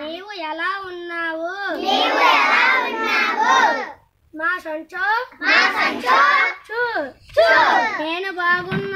నీవు ఎలా ఉన్నావు? మా సంచో. నేను బాగున్నా.